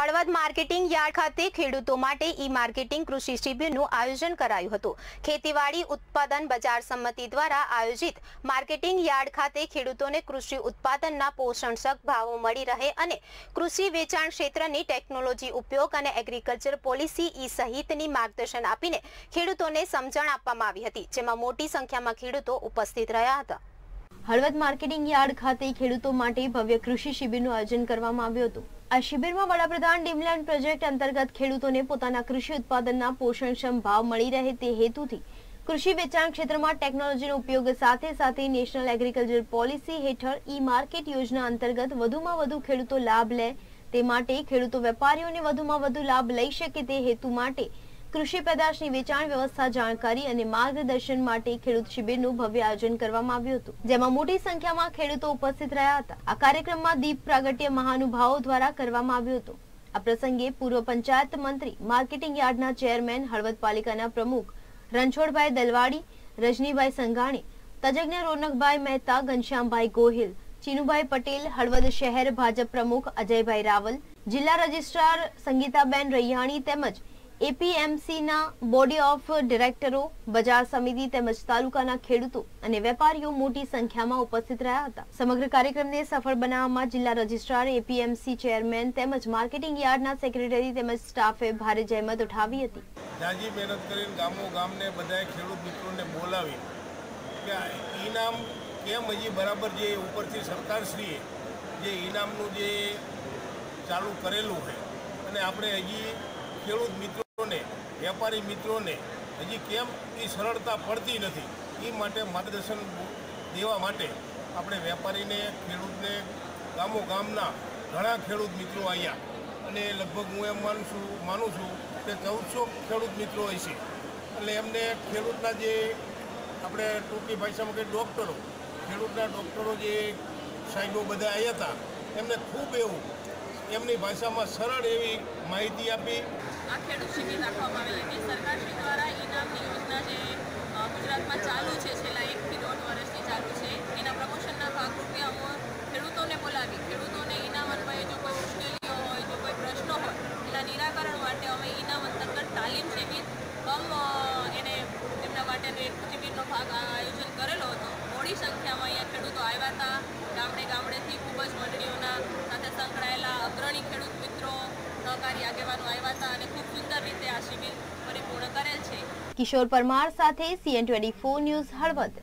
Halvad marketing yard ખાતે ખેડૂતો માટે ઈ માર્કેટિંગ કૃષિ શિબિરનું આયોજન કરાયું હતું. ખેતીવાડી ઉત્પાદન બજાર સંમતિ દ્વારા આયોજિત માર્કેટિંગ યાર્ડ ખાતે ખેડૂતોને કૃષિ ઉત્પાદનના પોષણસક ભાવો મળી રહે અને કૃષિ વેચાણ ક્ષેત્રની ટેકનોલોજી ઉપયોગ અને એગ્રીકલ્ચર પોલિસી ઈ સહિતની માર્ગદર્શન આપીને ખેડૂતોને સમજણ આપવામાં આવી હતી, જેમાં મોટી સંખ્યામાં ખેડૂતો ઉપસ્થિત રહ્યા હતા. હળવદ માર્કેટિંગ યાર્ડ ખાતે ખેડૂતો માટે ભવ્ય કૃષિ શિબિરનું આયોજન કરવામાં આવ્યું હતું. આ શિબિરમાં વડાપ્રધાન ડીમલેન્ડ પ્રોજેક્ટ અંતર્ગત ખેડૂતોને પોતાના કૃષિ ઉત્પાદનના પોષણક્ષમ ભાવ મળી રહે તે હેતુથી કૃષિ વેચાણ ક્ષેત્રમાં ટેકનોલોજીનો ઉપયોગ સાથે સાથે નેશનલ એગ્રીકલ્ચર પોલિસી હેઠળ ઈ માર્કેટ યોજના અંતર્ગત વધુમાં વધુ ખેડૂતો લાભ લે તે માટે ખેડૂતો વેપારીઓને વધુમાં વધુ લાભ લઈ શકે તે હેતુ માટે કૃષિ પેદાશની વેચાણ વ્યવસ્થા જાણકારી અને માર્ગદર્શન માટે ખેડૂત શિબિરનું ભવ્ય આયોજન કરવામાં આવ્યું હતું, જેમાં મોટી સંખ્યામાં ખેડૂતો ઉપસ્થિત રહ્યા હતા. આ કાર્યક્રમમાં દીપ પ્રાગટ્ય મહાનુભાવો દ્વારા કરવામાં આવ્યું હતું. આ પ્રસંગે પૂર્વ પંચાયત મંત્રી, માર્કેટિંગ યાર્ડના ચેરમેન, હળવદ પાલિકાના પ્રમુખ, રણછોડભાઈ દલવાડી, રજનીભાઈ સંઘાણી, તજજ્ઞ રોનકભાઈ મહેતા, ઘનશ્યામભાઈ ગોહિલ, ચીનુભાઈ પટેલ, હળવદ શહેર ભાજપ પ્રમુખ અજયભાઈ રાવલ, જિલ્લા રજિસ્ટ્રાર સંગીતાબેન રૈયાણી તેમજ એપીએમસીના બોડી ઓફ ડિરેક્ટરો, બજાર સમિતિ તેમજ તાલુકાના ખેડૂતો અને વેપારીઓ મોટી સંખ્યામાં ઉપસ્થિત રહ્યા હતા. સમગ્ર કાર્યક્રમને સફળ બનાવવામાં જિલ્લા રજિસ્ટ્રાર, એપીએમસી ચેરમેન તેમજ માર્કેટિંગ યાર્ડના સેક્રેટરી તેમજ સ્ટાફે ભારે જહેમત ઉઠાવી હતી. જાજી મહેનત કરીને ગામો ગામને બધાએ ખેડૂત મિત્રોને બોલાવી કે ઇનામ કેમ હજી બરાબર જે ઉપરથી સરકારશ્રીએ જે ઇનામનું જે ચાલુ કરેલું છે અને આપણે હજી ખેડૂત મિત્રોને વેપારી મિત્રોને, હજી કેમ એ સરળતા પડતી નથી? એ માટે માર્ગદર્શન દેવા માટે આપણે વેપારીને, ખેડૂતને ગામો ગામના ઘણા ખેડૂત મિત્રો આવ્યા અને લગભગ હું એમ માનું છું માનું છું કે ચૌદસો ખેડૂત મિત્રો છે. એટલે એમને ખેડૂતના જે આપણે ટૂંકી ભાષામાં કહીએ ડૉક્ટરો, ખેડૂતના ડૉક્ટરો જે સાહેબો બધા આવ્યા હતા, એમને ખૂબ એવું એમની ભાષામાં સરળ એવી માહિતી આપી. આ ખેડૂત શિબિર રાખવામાં આવેલી હતી. દ્વારા ઇનામની યોજના જે ગુજરાતમાં ચાલુ છે, છેલ્લા એકથી દોઢ વર્ષથી ચાલુ છે, એના પ્રમોશનના ભાગરૂપે અમે ખેડૂતોને બોલાવી. ખેડૂતોને ઇનામ અન્વયે જો કોઈ હોય, જો કોઈ પ્રશ્નો એના નિરાકરણ માટે અમે ઇનામ અંતર્ગત તાલીમ શિબિર કમ એને એમના માટેનો એક શિબિરનો ભાગ આયોજન કરેલો હતો, મોડી સંખ્યામાં અહીંયા ખેડૂતો આવ્યા હતા. ગામડે ગામડેથી ખૂબ જ મંડળીઓના સાથે સંકળાયેલા અગ્રણી ખેડૂત મિત્રો સહકારી આગેવાનો આવ્યા હતા અને ખૂબ સુંદર રીતે આ શિબિર પરિપૂર્ણ કરેલ છે કિશોર પરમાર સાથે સીએન ટ્વેન્ટી ન્યૂઝ હળવદ.